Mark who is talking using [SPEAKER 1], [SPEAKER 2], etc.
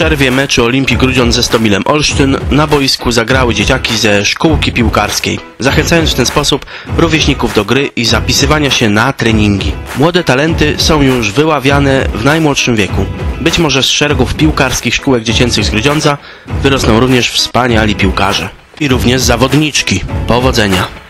[SPEAKER 1] przerwie meczu Olimpii Grudziądz ze Stomilem Olsztyn na boisku zagrały dzieciaki ze szkółki piłkarskiej, zachęcając w ten sposób rówieśników do gry i zapisywania się na treningi. Młode talenty są już wyławiane w najmłodszym wieku. Być może z szeregów piłkarskich szkółek dziecięcych z Grudziądza wyrosną również wspaniali piłkarze. I również zawodniczki. Powodzenia!